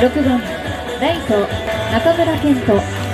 6番ライト中村健人